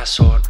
razón.